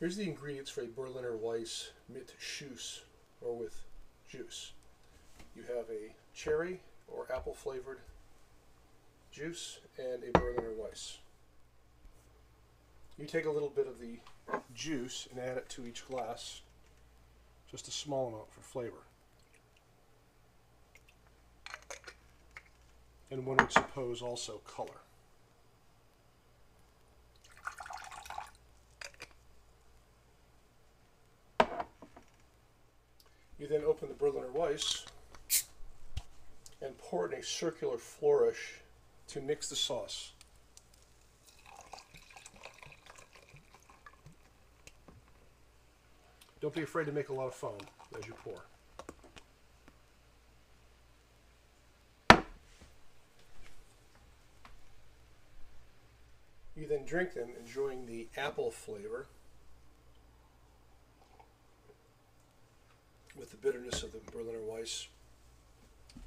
Here's the ingredients for a Berliner Weiss mit Schuss, or with juice. You have a cherry or apple flavored juice and a Berliner Weiss. You take a little bit of the juice and add it to each glass, just a small amount for flavor. And one would suppose also color. You then open the Berliner Weiss and pour in a circular flourish to mix the sauce. Don't be afraid to make a lot of foam as you pour. You then drink them, enjoying the apple flavor with the bitterness of the Berliner Weiss.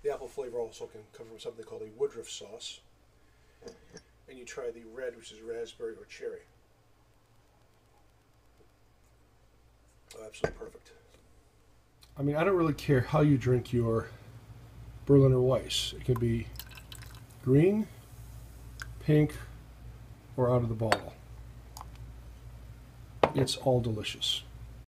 The apple flavor also can come from something called a Woodruff sauce. And you try the red, which is raspberry or cherry. Oh, absolutely perfect. I mean, I don't really care how you drink your Berliner Weiss. It can be green, pink, or out of the bottle. It's all delicious.